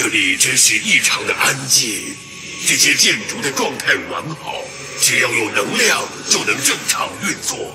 这里真是异常的安静，这些建筑的状态完好，只要有能量就能正常运作。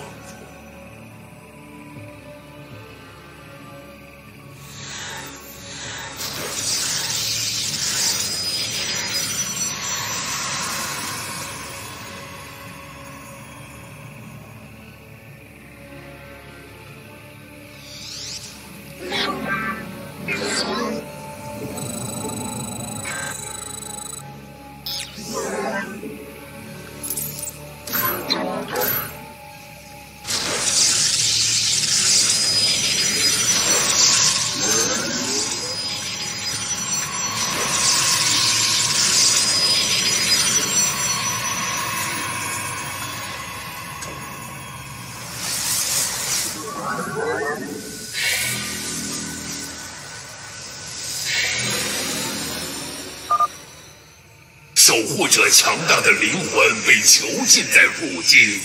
守护者强大的灵魂被囚禁在附近，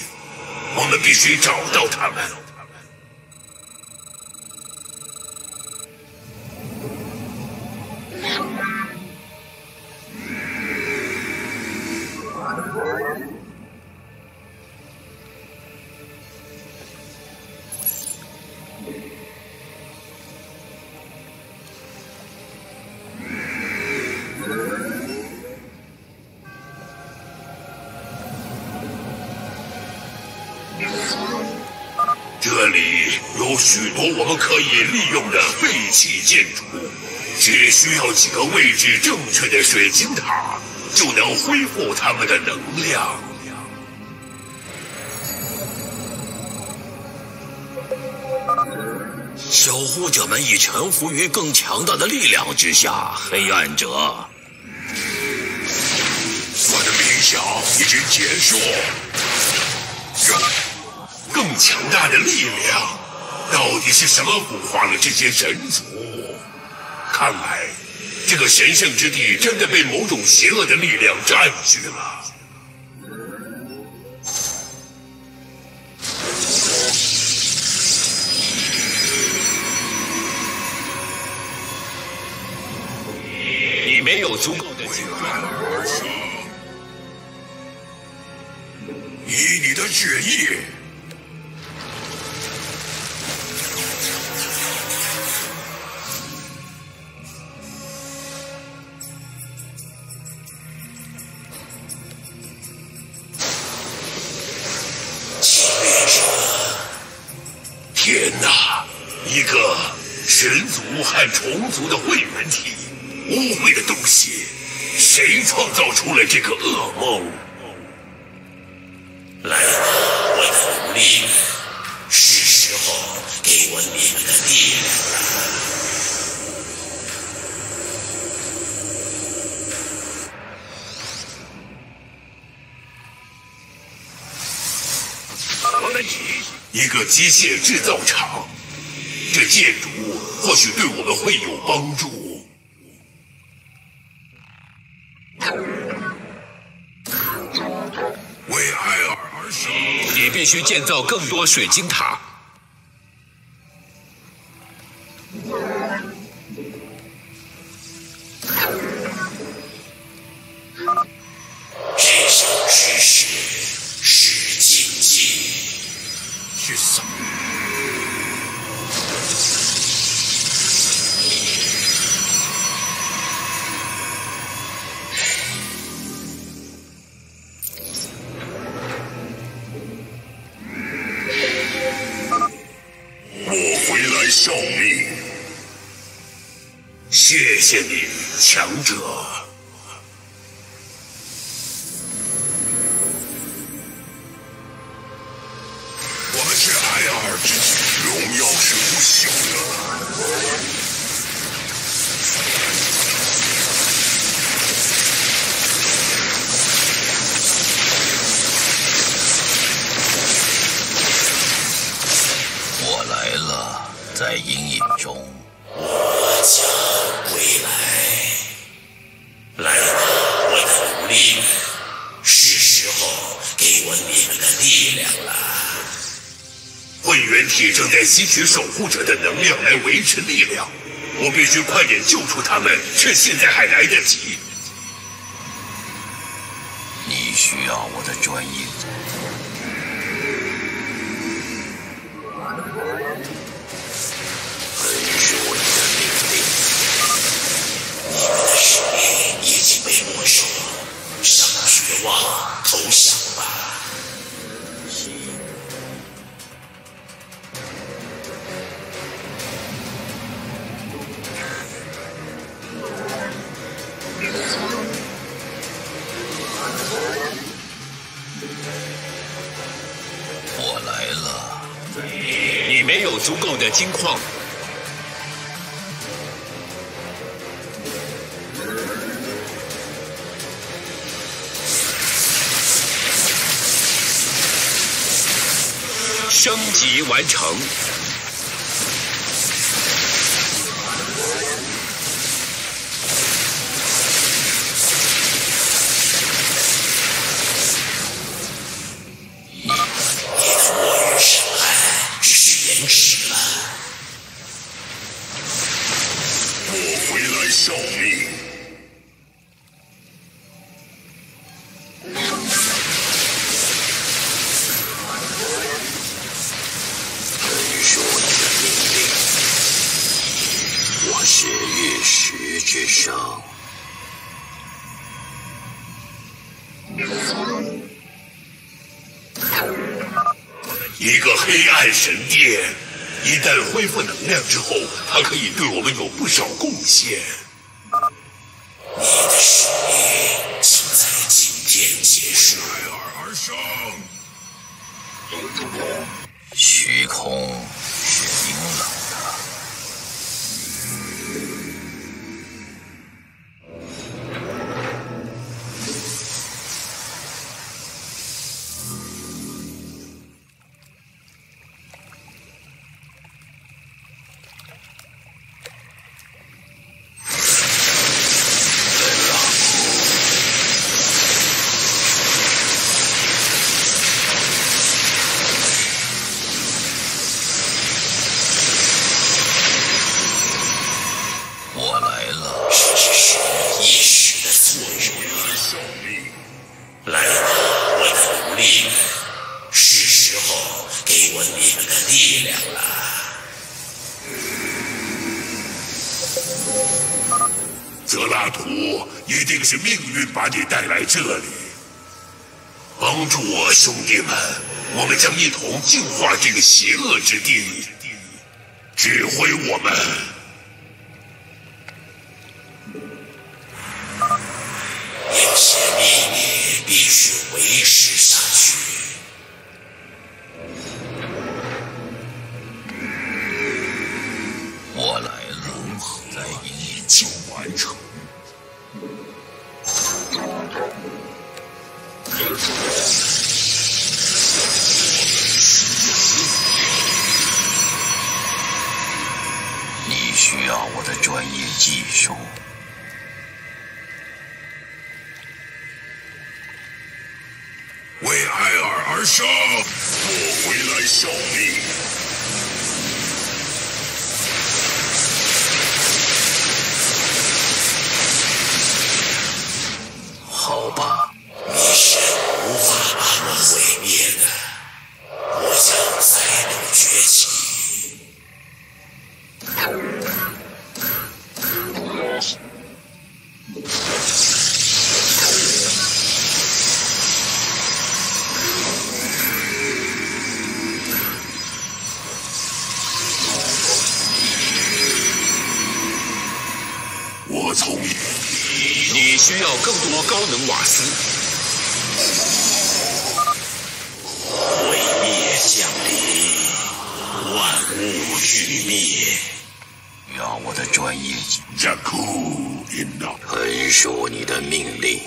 我们必须找到他们。的废弃建筑，只需要几个位置正确的水晶塔，就能恢复他们的能量。守护者们已臣服于更强大的力量之下，黑暗者。我的冥想已经结束。更强大的力量，到底是什么腐化了这些神族？看来，这个神圣之地真的被某种邪恶的力量占据了。你没有足够的精壮。以你的血液。虫族的会员体，污秽的东西，谁创造出了这个噩梦？来吧，我的狐狸，是时候给我你们的力量了。一个机械制造厂，这建筑或许对我们会有帮助。为艾尔而生，你必须建造更多水晶塔。至少知识是禁忌。去死！我谢谢你，强者。取守护者的能量来维持力量，我必须快点救出他们，趁现在还来得及。你需要我的专业。亮之后，他可以对我们有不少贡献。把你带来这里。帮助我，兄弟们，我们将一同净化这个邪恶之地。指挥我们。有些秘密必须维持下去。我来了，在营就完成。你需要我的专业技术。为艾尔而生，我回来效命。毁灭降临，万物俱灭。让我的专业技，加库引导。遵守你的命令。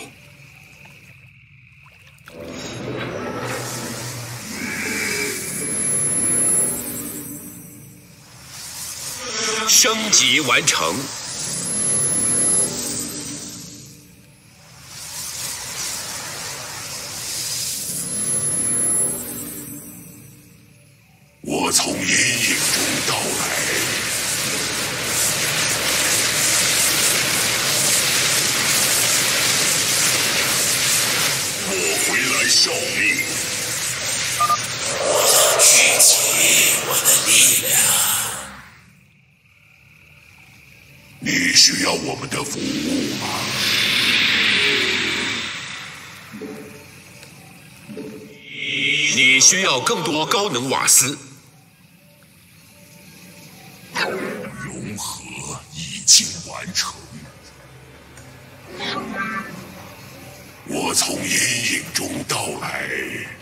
升级完成。你需要更多高能瓦斯。融合已经完成。我从阴影中到来。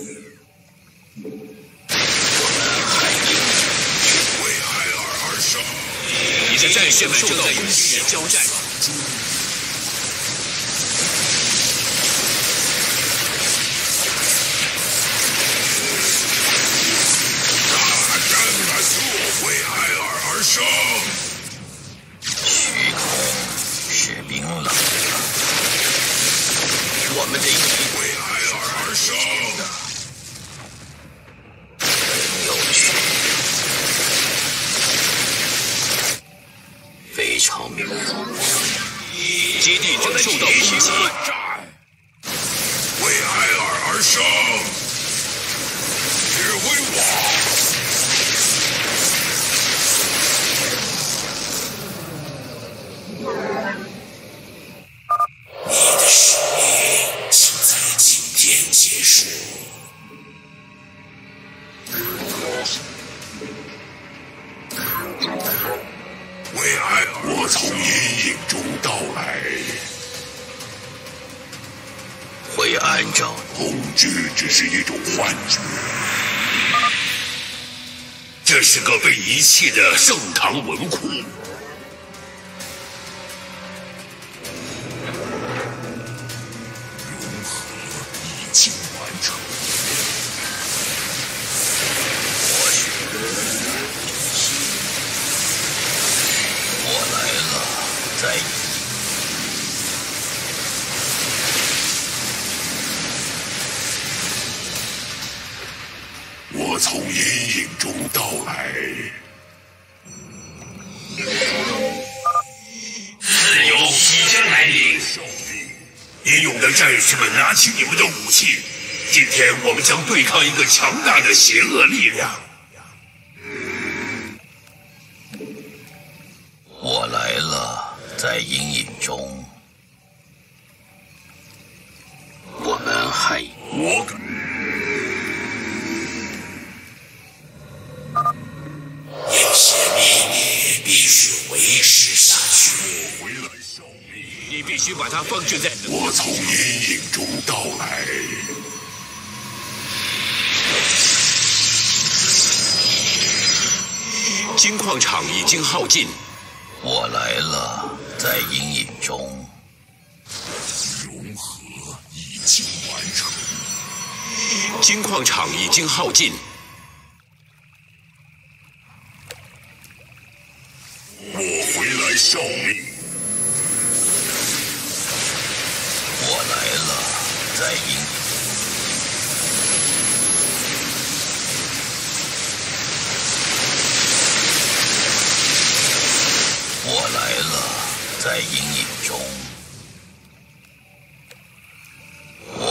我们的太为海尔而生，你的战士们正在与敌人交战。为爱我从阴影中到来。会按照恐惧只是一种幻觉。这是个被遗弃的盛唐文库。将对抗一个强大的邪恶力量。我来了，在阴影中，我们还我。有些秘密必须维持下去，你必须把它放置在。矿场已经耗尽。我来了在阴影中。融合已经完成。金矿场已经耗尽。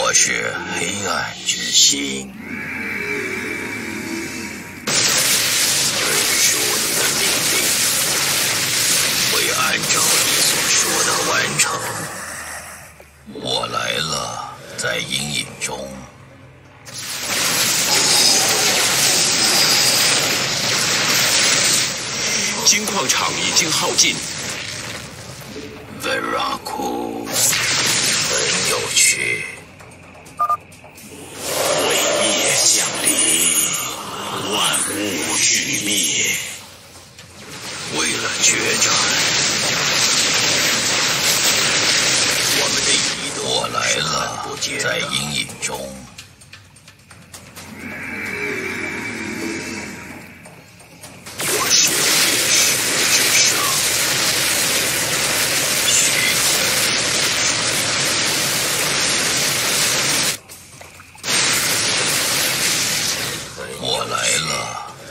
我是黑暗之心。遵守你的命令，会按照你所说的完成。我来了，在阴影中。金矿场已经耗尽。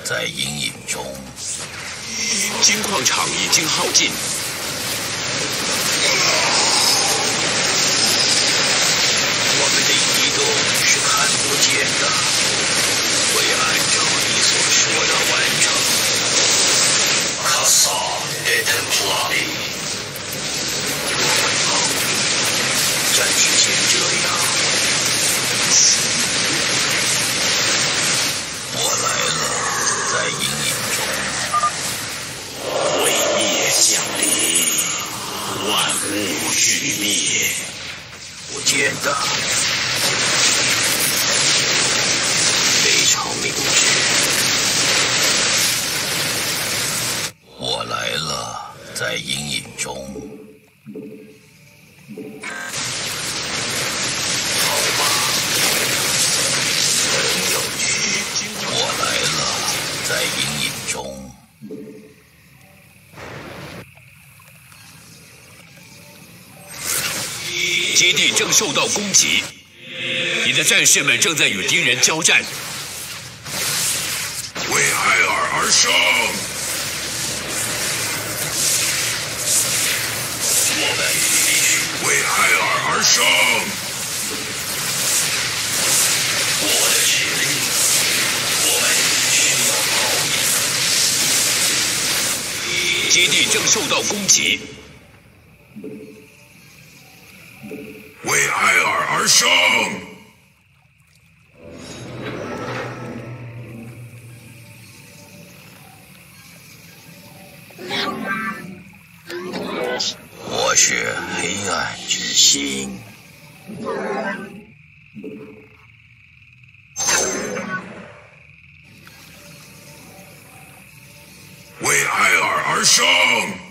在阴影中。金矿场已经耗尽。我们的移动是看不见的，正受到攻击，你的战士们正在与敌人交战。为艾尔而生。我们必须为艾尔而生。我的指令，我们需要逃逸。基地正受到攻击。为艾尔而生。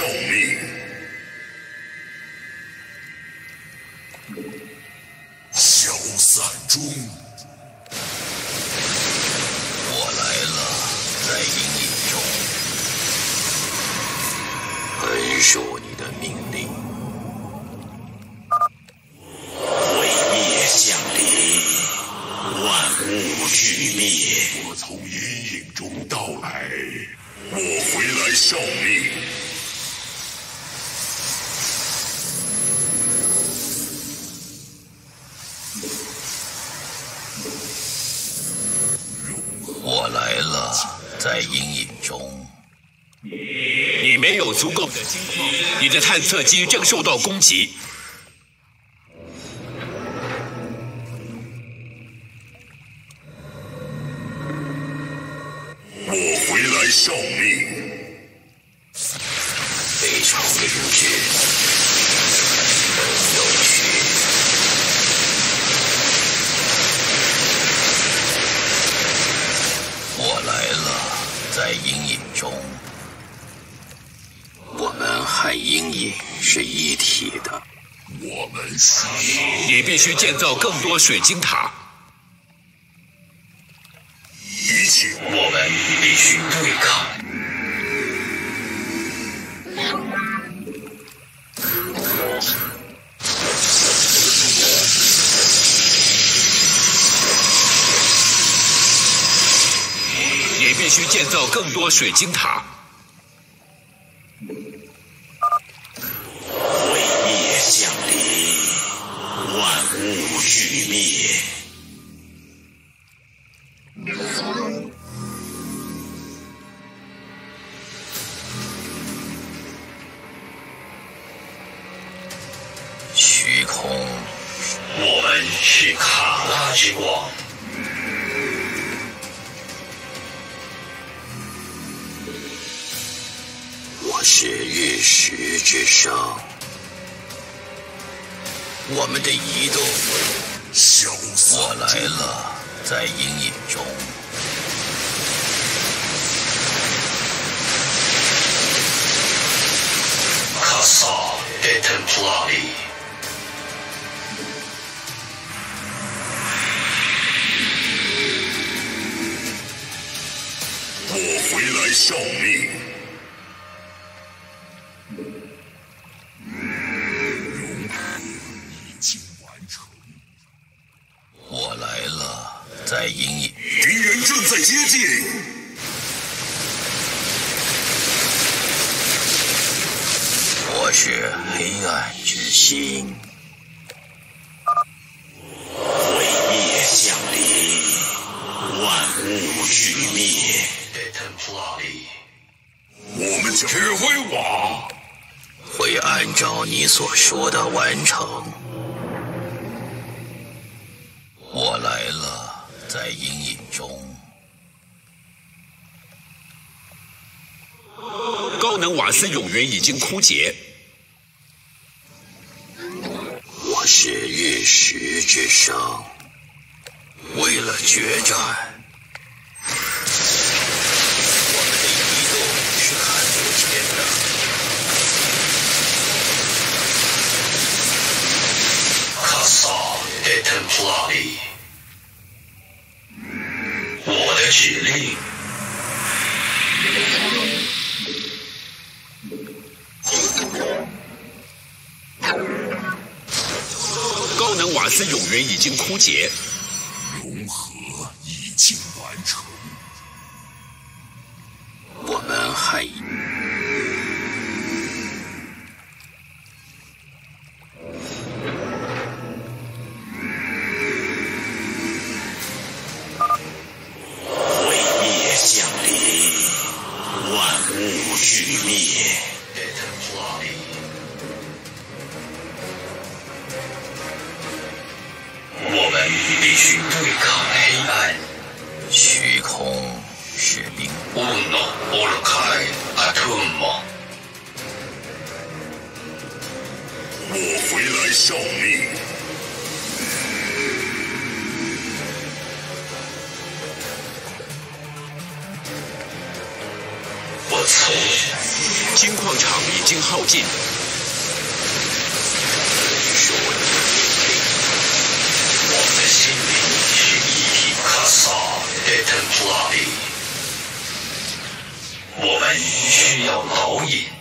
回来你的探测机正受到攻击。必须建造更多水晶塔。一切。我们必须对抗。也必须建造更多水晶塔。空，我们是卡拉之光。我是玉石之声。我们的移动，消散我来了，在阴影中。卡萨德滕普照你所说的完成。我来了，在阴影中。高能瓦斯永源已经枯竭。我是日食之声，为了决战，拉里，我的指令。高能瓦斯永源已经枯竭。融合已经完成。我们还需要导引。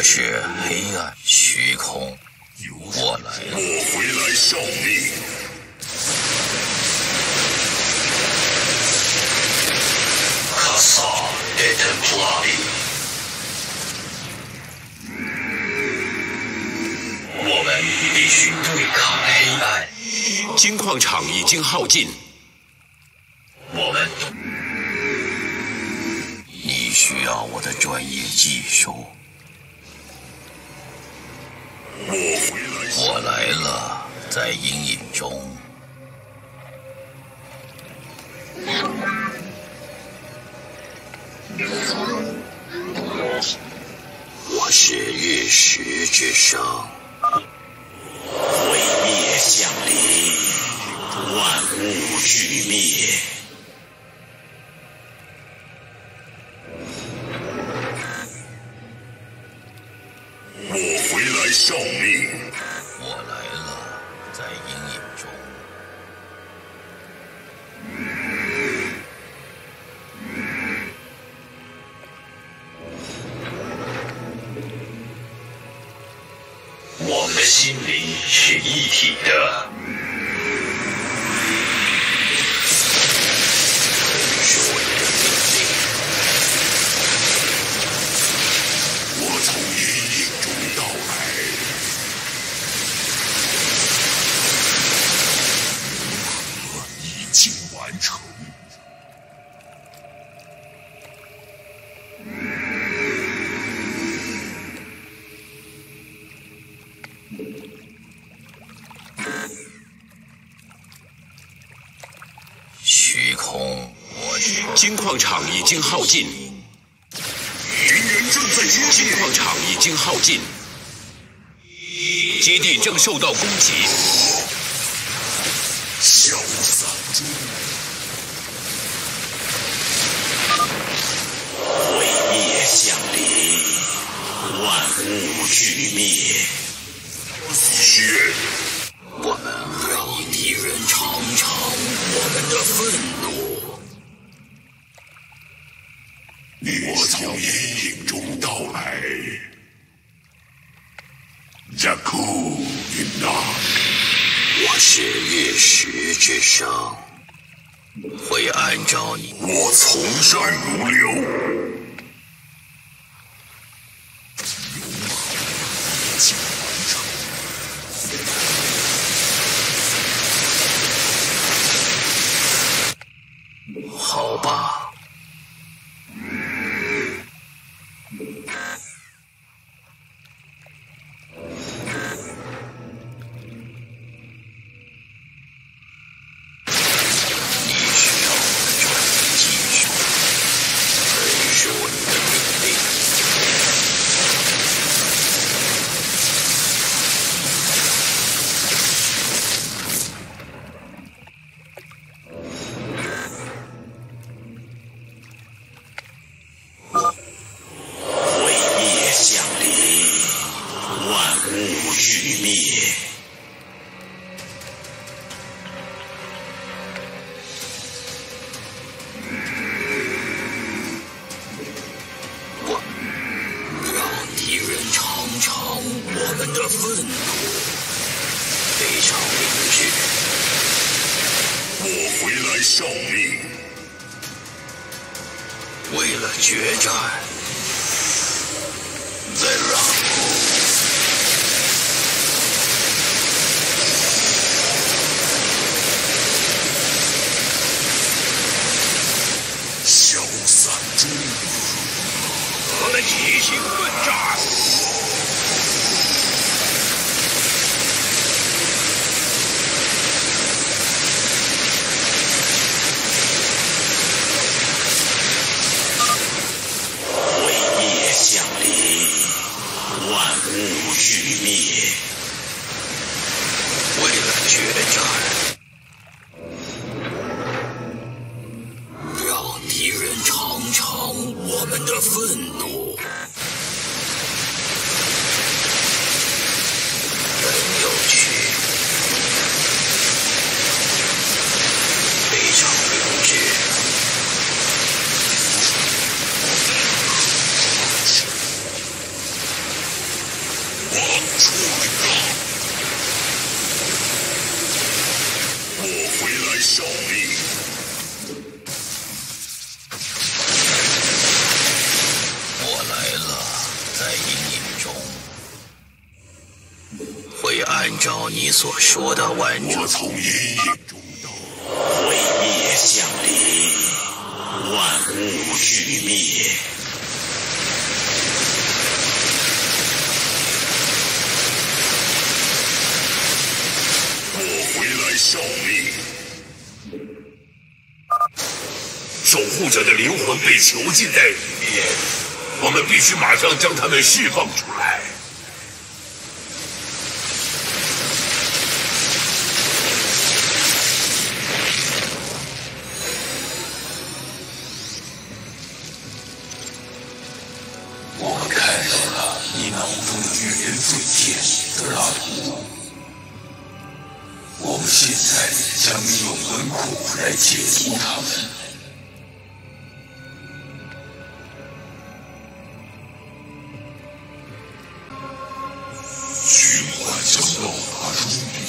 我是黑暗虚空，我来了。我回来效命。我们必须对抗黑暗。金矿场已经耗尽，我们，你需要我的专业技术。在阴影中。我是日食之声，毁灭降临，万物俱灭。我回来效命。在阴影。受到攻击。消散中。毁灭降临，万物俱灭。我们让敌人尝尝我们的愤怒。我从阴影中到来。加库琳娜，我是日食之声，会按照你。我从善如流。好吧，消散诸我在阴影中，会按照你。所说的完成，我从阴影中到毁灭降临，万物俱灭。我回来效命。守护者的灵魂被囚禁在里面，我们必须马上将他们释放出来。尽管将到达终点，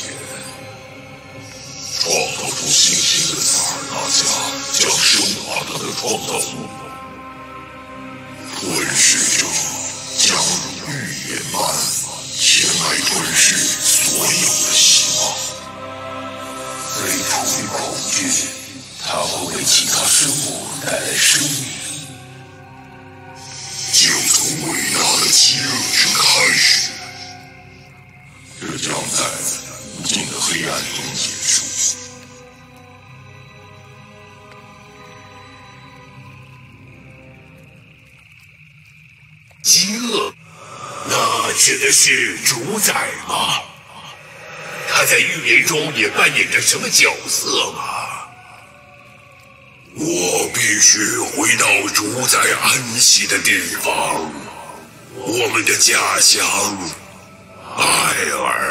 创造。出星星的萨尔纳加将升华他的创造，吞噬者将如欲野蛮前来吞噬所有的希望。最初，于恐惧它会为其他生物带来生命。指的是主宰吗？他在预言中也扮演着什么角色吗？我必须回到主宰安息的地方，我们的家乡艾尔。